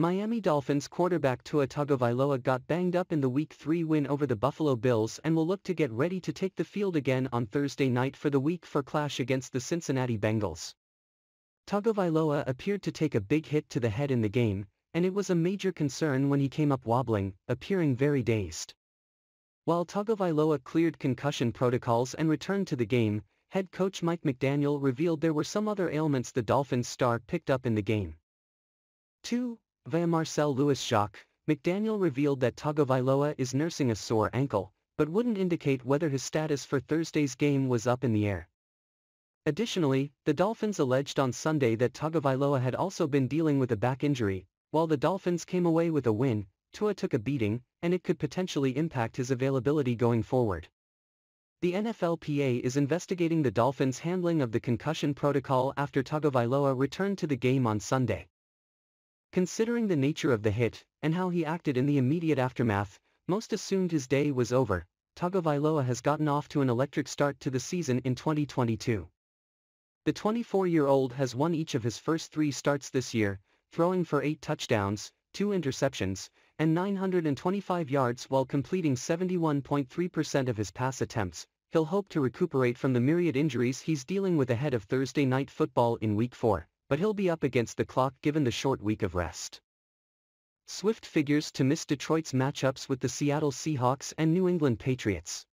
Miami Dolphins quarterback Tua Tagovailoa got banged up in the Week 3 win over the Buffalo Bills and will look to get ready to take the field again on Thursday night for the Week 4 clash against the Cincinnati Bengals. Tagovailoa appeared to take a big hit to the head in the game, and it was a major concern when he came up wobbling, appearing very dazed. While Tagovailoa cleared concussion protocols and returned to the game, head coach Mike McDaniel revealed there were some other ailments the Dolphins star picked up in the game. 2. Via Marcel Louis Jacques, McDaniel revealed that Tagovailoa is nursing a sore ankle, but wouldn't indicate whether his status for Thursday's game was up in the air. Additionally, the Dolphins alleged on Sunday that Tagovailoa had also been dealing with a back injury, while the Dolphins came away with a win, Tua took a beating, and it could potentially impact his availability going forward. The NFLPA is investigating the Dolphins' handling of the concussion protocol after Tagovailoa returned to the game on Sunday. Considering the nature of the hit, and how he acted in the immediate aftermath, most assumed his day was over. Tagovailoa has gotten off to an electric start to the season in 2022. The 24-year-old has won each of his first three starts this year, throwing for eight touchdowns, two interceptions, and 925 yards while completing 71.3% of his pass attempts. He'll hope to recuperate from the myriad injuries he's dealing with ahead of Thursday night football in Week 4 but he'll be up against the clock given the short week of rest. Swift figures to miss Detroit's matchups with the Seattle Seahawks and New England Patriots.